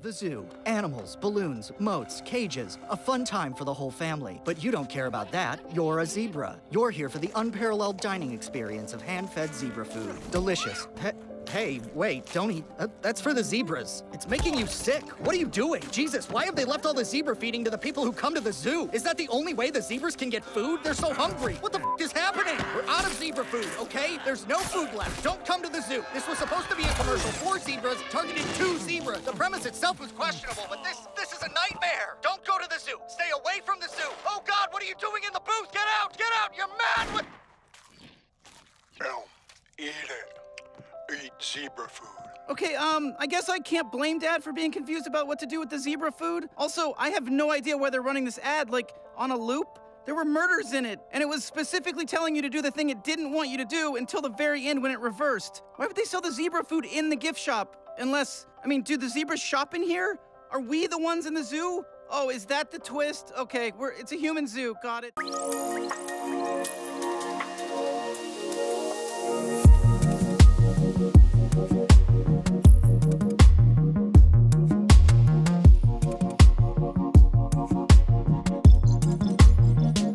The zoo. Animals, balloons, moats, cages. A fun time for the whole family. But you don't care about that. You're a zebra. You're here for the unparalleled dining experience of hand fed zebra food. Delicious. He- hey, wait, don't eat. Uh, that's for the zebras. It's making you sick. What are you doing? Jesus, why have they left all the zebra feeding to the people who come to the zoo? Is that the only way the zebras can get food? They're so hungry. What the f is happening? We're out of zebra food, okay? There's no food left. Don't come to the zoo. This was supposed to be a commercial for zebras, targeted to zebras. The premise itself was questionable, but this this is a nightmare. Don't go to the zoo. Stay away from the zoo. Oh God, what are you doing in the booth? Get out! Get out! You're mad with. No, eat it. Eat zebra food. Okay, um, I guess I can't blame Dad for being confused about what to do with the zebra food. Also, I have no idea why they're running this ad, like, on a loop. There were murders in it, and it was specifically telling you to do the thing it didn't want you to do until the very end when it reversed. Why would they sell the zebra food in the gift shop? Unless, I mean, do the zebras shop in here? Are we the ones in the zoo? Oh, is that the twist? Okay, we're it's a human zoo. Got it.